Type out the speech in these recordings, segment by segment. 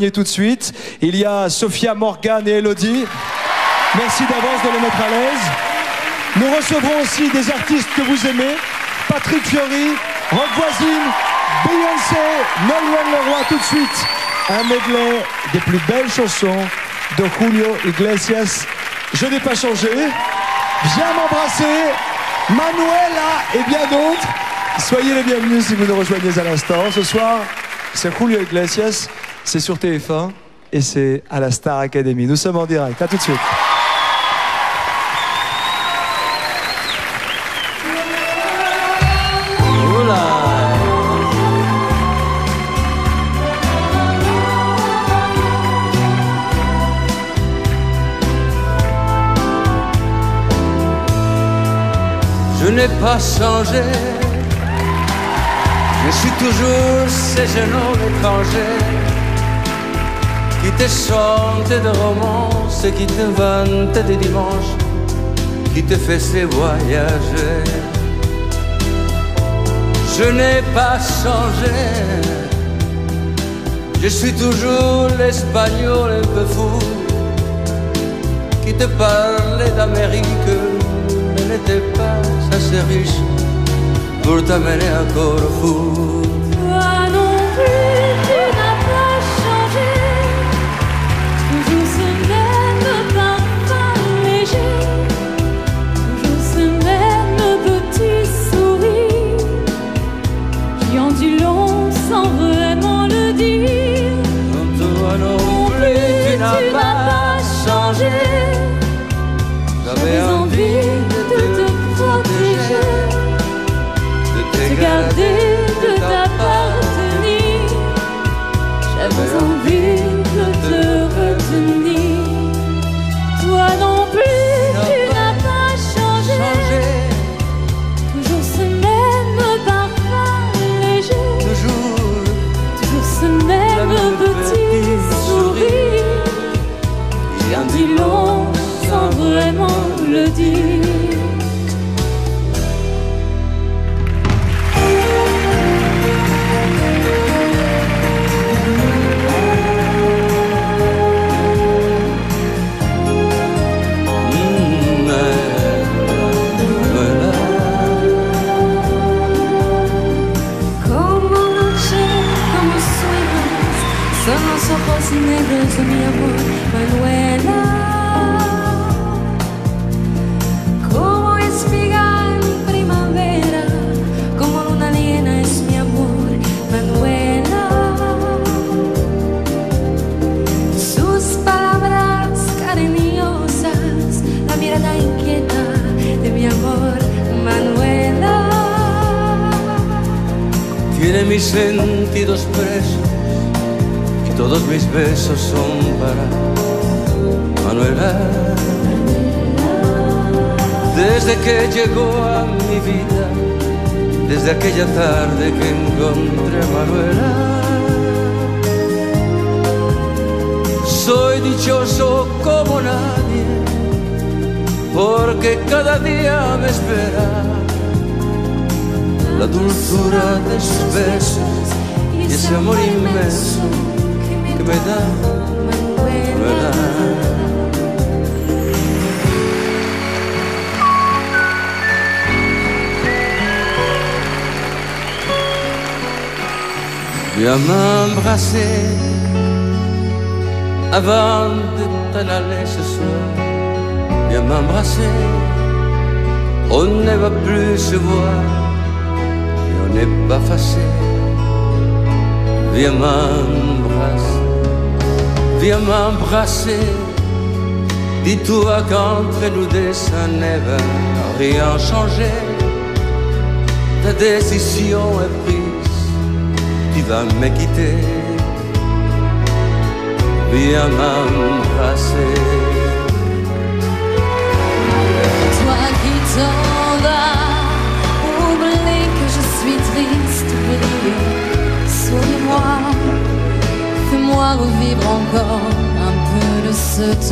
Tout de suite, il y a Sophia Morgan et Elodie. Merci d'avance de les mettre à l'aise. Nous recevrons aussi des artistes que vous aimez. Patrick Fiori, Rock Voisine, Beyoncé, Nolwenn Leroy. Tout de suite, un medley des plus belles chansons de Julio Iglesias. Je n'ai pas changé. Viens m'embrasser. Manuela et bien d'autres. Soyez les bienvenus si vous nous rejoignez à l'instant. Ce soir, c'est Julio Iglesias. C'est sur TF1 et c'est à la Star Academy. Nous sommes en direct. À tout de suite. Je n'ai pas changé, je suis toujours ce jeune homme étranger qui te chante des romances, qui te vante des dimanches, qui te faisait voyager. Je n'ai pas changé, je suis toujours l'espagnol un peu fou qui te parlait d'Amérique, mais n'était pas assez riche pour t'amener à Corfou. Mis sentidos presos y todos mis besos son para Manuela. Desde que llegó a mi vida, desde aquella tarde que encontré a Manuela, soy dichoso como nadie, porque cada día me espera la dulzura de sus besos y ese amor inmenso que me da Manuela. Viens m'embrasser avant de t'en aller ce soir. Viens m'embrasser, on ne va plus se voir n'est pas fâché. Viens m'embrasser, viens m'embrasser. Dis-toi qu'entre nous deux, ça ne va rien changer. Ta décision est prise, tu vas me quitter. Viens m'embrasser.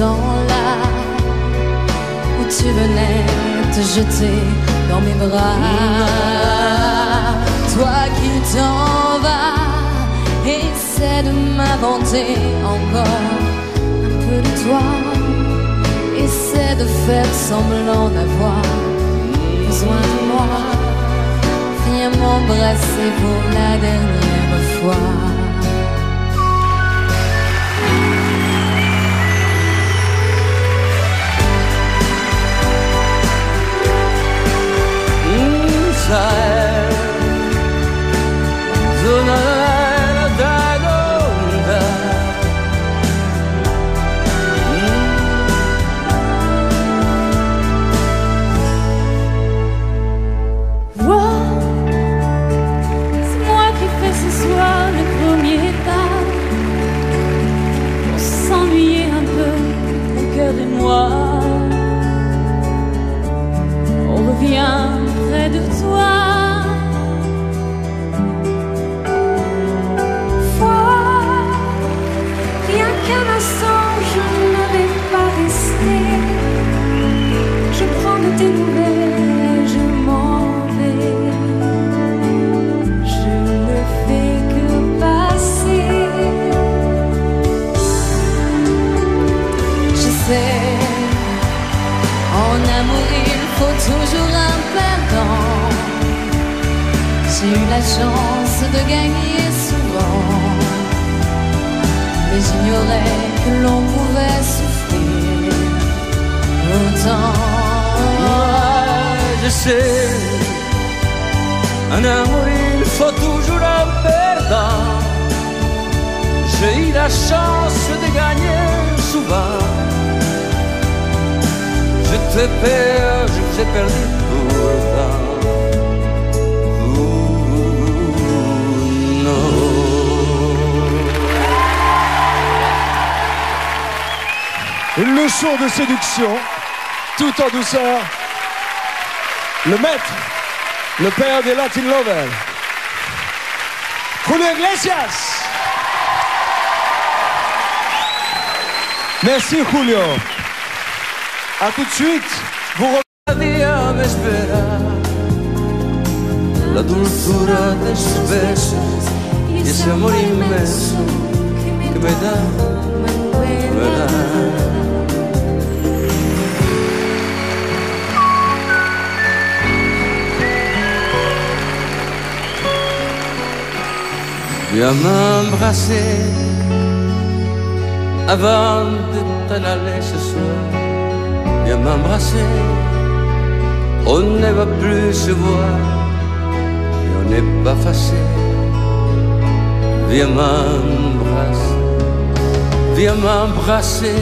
Temps-là où tu venais te jeter dans mes bras. Toi qui t'en vas, essaie de m'inventer encore un peu de toi. Essaie de faire semblant d'avoir besoin de moi. Viens m'embrasser pour la dernière fois. side de toi. Vois, rien qu'un instant, je ne vais pas rester. Je prends de tes nouvelles, je m'en vais. Je ne fais que passer. Je sais, en amour faut toujours un perdant. J'ai eu la chance de gagner souvent. Mais j'ignorais que l'on pouvait souffrir autant. je sais Un amour il faut toujours un perdant J'ai eu la chance de gagner souvent te perds, je perdu non Une leçon de séduction, tout en douceur. Le maître, le père des Latin Lovers, Julio Iglesias. Merci Julio. À tout de suite. Vous día me espera la dulzura de sus besos y ese amor inmenso que me da, me da. Viens m'embrasser avant de t'en aller ce. Viens m'embrasser, on ne va plus se voir et on n'est pas fâché. Viens m'embrasser, viens m'embrasser.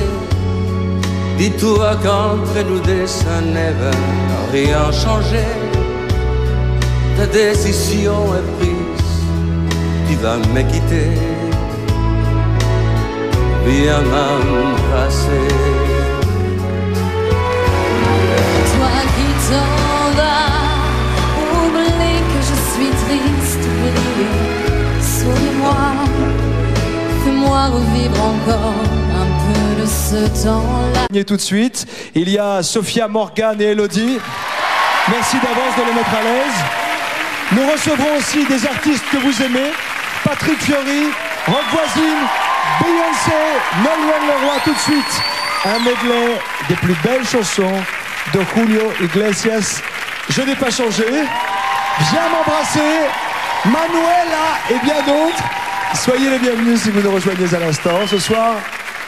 Dis-toi qu'entre nous deux, ça ne va rien changer. Ta décision est prise, tu vas me quitter. Viens m'embrasser. Tout de suite, il y a Sophia Morgan et Elodie. Merci d'avance de les mettre à l'aise. Nous recevrons aussi des artistes que vous aimez. Patrick Fiori, Rock Voisine, Beyoncé, Nolwenn Leroy. Tout de suite, un medley des plus belles chansons de Julio Iglesias. Je n'ai pas changé. Viens m'embrasser, Manuela et bien d'autres. Soyez les bienvenus si vous nous rejoignez à l'instant. Ce soir,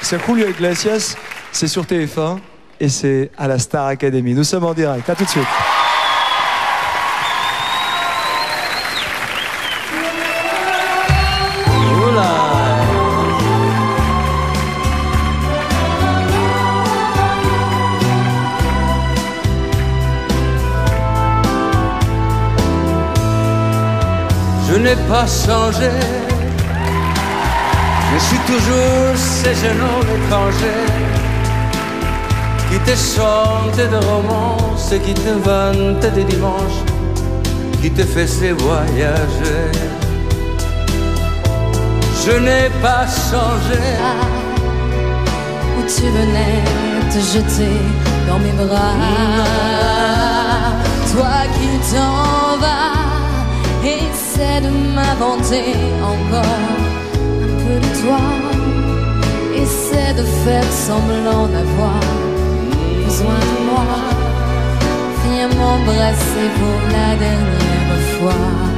c'est Julio Iglesias, c'est sur TF1 et c'est à la Star Academy. Nous sommes en direct. À tout de suite. Je n'ai pas changé, je suis toujours ce jeune homme étranger qui te chante des romances qui te vante des dimanches, qui te faisait voyager. Je n'ai pas changé. où tu venais te jeter dans mes bras. Toi qui t'en vas, essaie de m'inventer encore toi. Essaie de faire semblant d'avoir besoin de moi. Viens m'embrasser pour la dernière fois.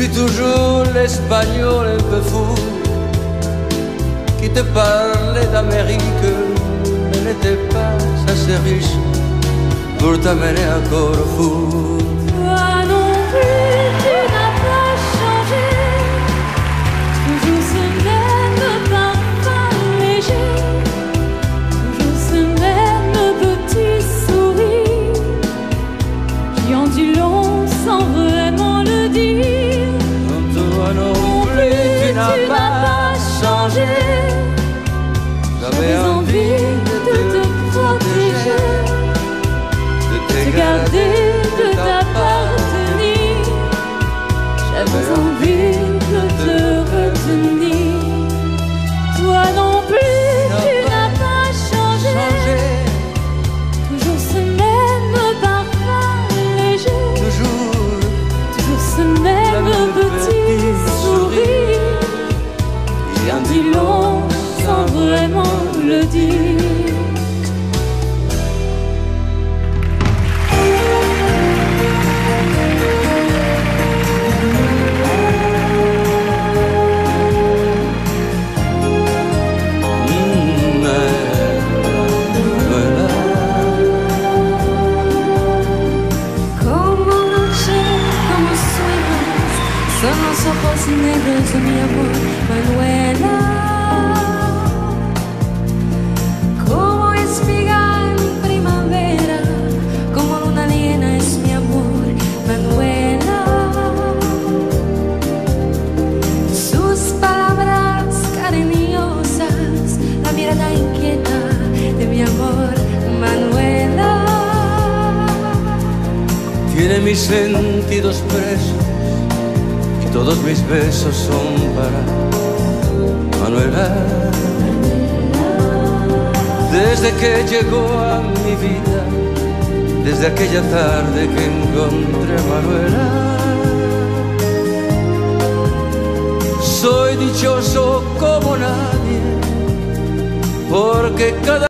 Je suis toujours l'espagnol un peu fou qui te parlait d'Amérique, mais n'était pas assez riche pour t'amener à Corfou. sentidos presos y todos mis besos son para Manuela. Desde que llegó a mi vida, desde aquella tarde que encontré a Manuela, soy dichoso como nadie, porque cada